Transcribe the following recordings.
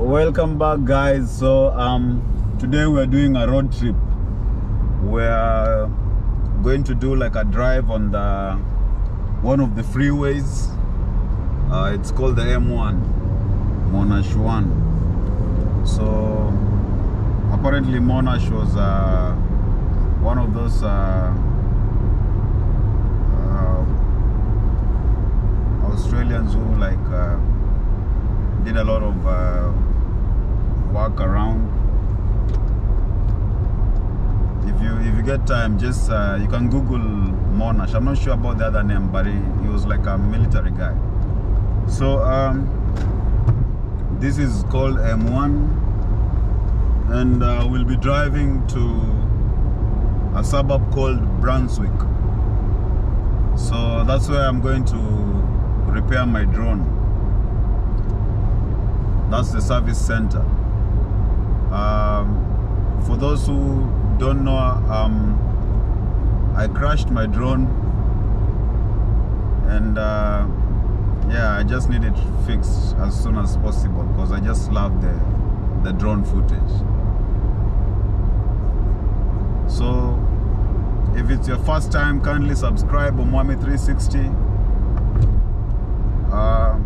welcome back guys. So um today we're doing a road trip. We're going to do like a drive on the one of the freeways. Uh, it's called the m1 monash 1 so apparently monash was uh, one of those uh, uh, australians who like uh, did a lot of uh, walk around. If you if you get time, just uh, you can Google Monash. I'm not sure about the other name, but he, he was like a military guy. So um, this is called M1, and uh, we'll be driving to a suburb called Brunswick. So that's where I'm going to repair my drone that's the service center um, for those who don't know um, I crashed my drone and uh, yeah I just need it fixed as soon as possible because I just love the the drone footage. So if it's your first time kindly subscribe Omwami 360 uh,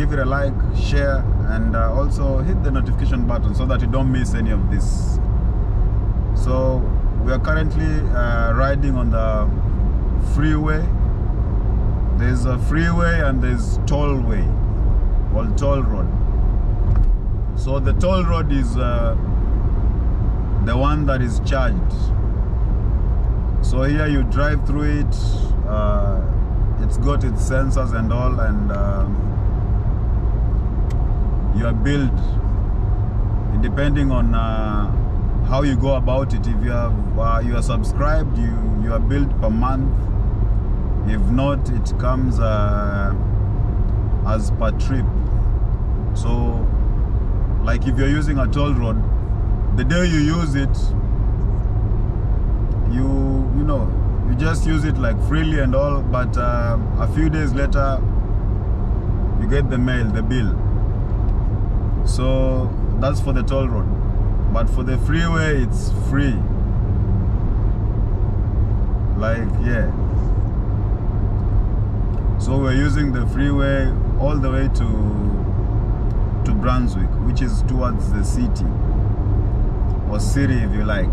give it a like share and uh, also hit the notification button so that you don't miss any of this. So we are currently uh, riding on the freeway. There's a freeway and there's tollway or toll road. So the toll road is uh, the one that is charged. So here you drive through it uh, it's got its sensors and all and um, you are billed depending on uh, how you go about it if you have uh, you are subscribed you you are billed per month. If not it comes uh, as per trip. So like if you're using a toll road the day you use it you you know you just use it like freely and all but uh, a few days later you get the mail the bill so that's for the toll road. But for the freeway it's free. Like yeah. So we're using the freeway all the way to to Brunswick which is towards the city. Or city if you like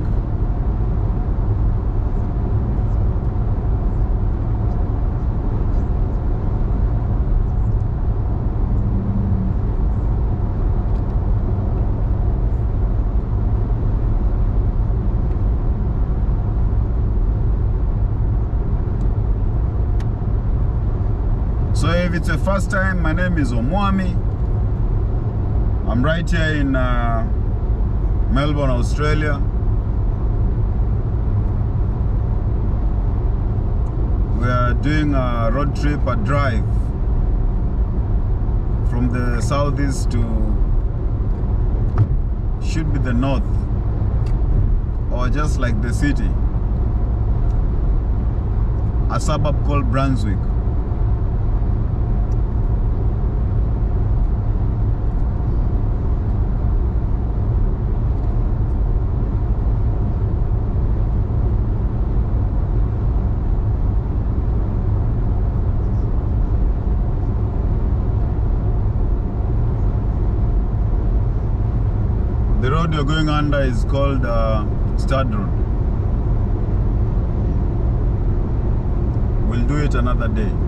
So if it's the first time, my name is Omwami. I'm right here in uh, Melbourne, Australia. We are doing a road trip, a drive from the southeast to should be the north or just like the city. A suburb called Brunswick. The road you're going under is called uh, Stud Road. We'll do it another day.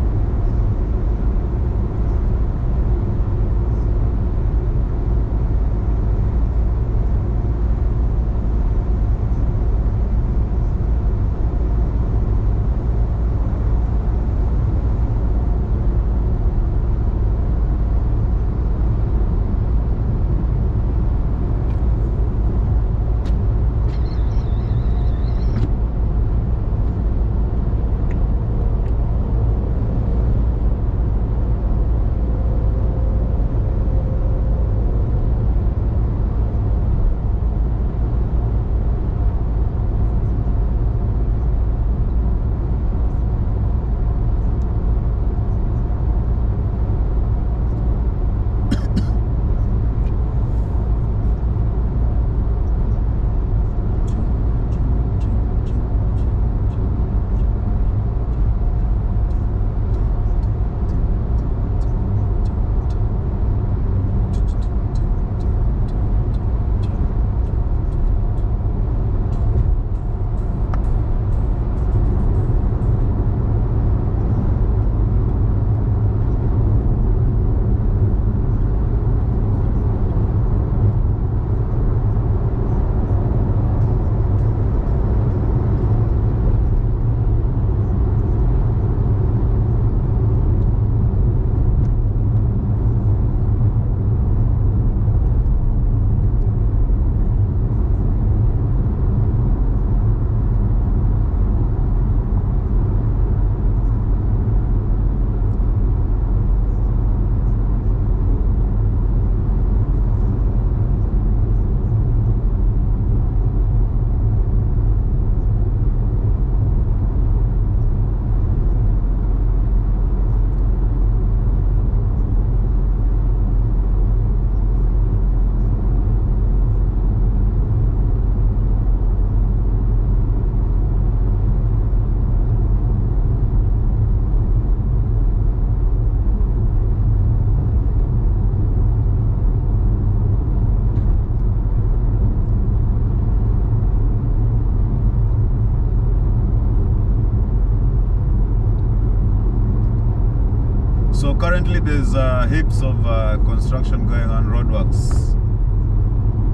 There's uh, heaps of uh, construction going on, roadworks.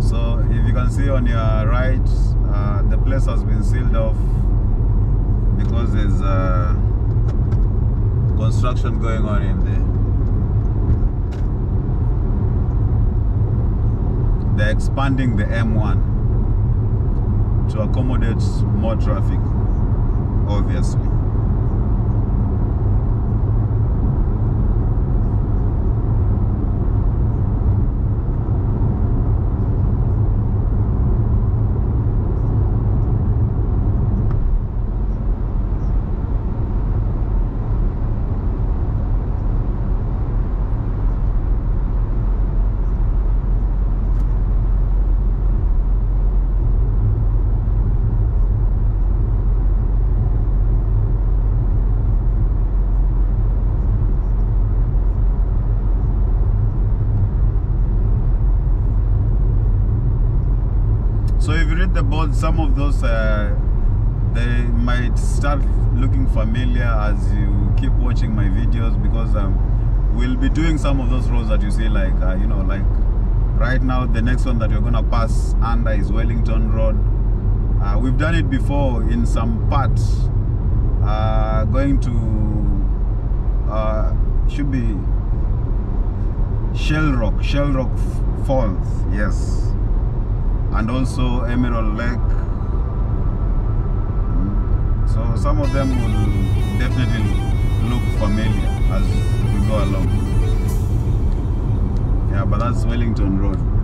So if you can see on your right, uh, the place has been sealed off because there's uh, construction going on in there. They're expanding the M1 to accommodate more traffic, obviously. So if some of those uh, they might start looking familiar as you keep watching my videos because um, we'll be doing some of those roads that you see like uh, you know like right now the next one that you're gonna pass under is Wellington Road. Uh, we've done it before in some parts uh, going to uh, should be Sherbrooke, Shell Rock Falls, yes and also Emerald Lake. Mm. So some of them will definitely look familiar as we go along. Yeah, but that's Wellington Road.